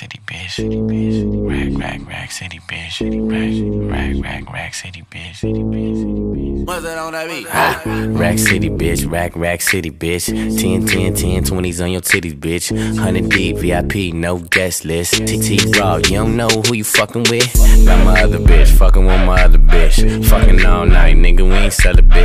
city, bitch. City, bitch. Rack, rack, rack, city, bitch. City, rack, rack, rack, rack, city, bitch. City, bitch. City, bitch. What's that on that beat? Ah, rack city, bitch. Rack, rack city, bitch. 10, 10, 10, 20s on your titties, bitch. 100 deep, VIP, no guest list. TT Raw, you don't know who you fucking with? Got my other bitch, fucking with my other bitch. Fucking all night, nigga, we ain't sell a bit.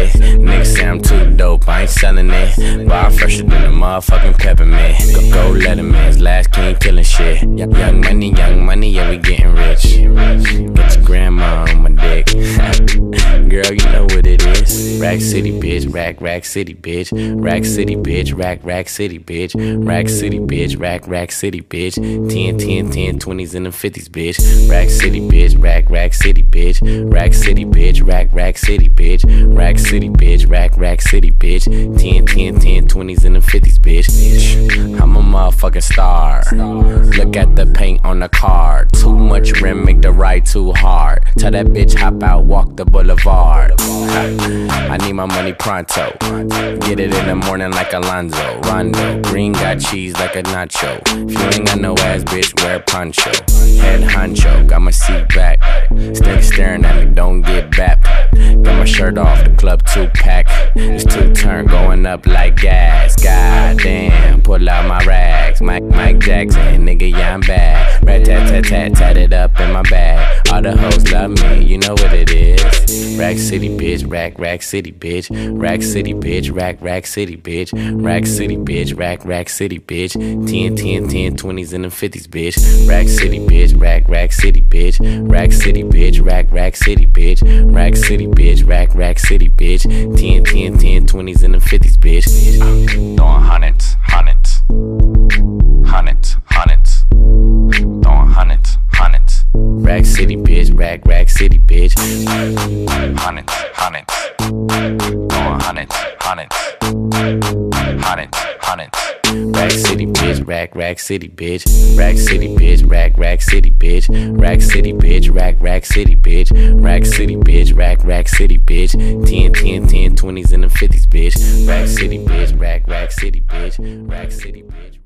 Ain't selling it. Bar fresher than a motherfucking peppermint. Go, go let him in, last king killing shit. Young money, young money, yeah, we getting rich. Get your grandma on my dick. Girl, you know what it is. Rack City, bitch. Rack, rack city, bitch. Rack City, bitch. Rack, rack city, bitch. Rack City, bitch. Rack, rack city, bitch. 10, 10, 10, 20s and the 50s, bitch. Rack City, bitch. Rack, rack city, bitch. Rack City, bitch. Rack, rack city, bitch. Rack City, bitch. Rack, rack city, bitch. 10, 10, 10, 20s and the 50s, bitch. I'm a motherfucking star. Look at the paint on the car. Too much rim, make the ride too hard. Tell that bitch hop out, walk the boulevard. I need my money pronto. Get it in the morning like Alonzo. Rondo. Green got cheese like a nacho. If you ain't got no ass, bitch, wear poncho. Head honcho, got my seat back. Stick staring at me, don't get bapped. My shirt off, the club two pack. It's two turn going up like gas. God damn, pull out my rags. Mike, Mike Jackson, nigga, yeah, I'm bad. Rat tat tat tat, tat it up in my bag. All the hoes love me, you know what it is. Rack City, bitch, rack, rack city, bitch. Rack City, bitch, rack, rack city, bitch. Rack City, bitch, rack, rack city, bitch. 10, 10, 10, 20s and the 50s, bitch. Rack City, bitch, rack, rack city, bitch. Rack City, bitch, rack, rack city, bitch. Rack City, bitch, rack, rack rag city, bitch. 10, 10, 10, 20s and the 50s, bitch. Throwing hundreds, hundreds. Hundreds, hundreds. Throwing hundreds, hundreds. Rack City, bitch, rack, rack city, bitch. Hundreds, hundreds. Throwing hundreds, hundreds. Hundreds, hundreds. Rack City, bitch, rack, rack city, bitch. Rack City, bitch, rack, rack city, bitch. Rack City, bitch, rack, rack city, bitch. Rack City, bitch, rack, rack city, bitch. 10, 10, 10, 20s and the 50s, bitch. Rack City, bitch, rack, rack city, bitch. Rack City, bitch.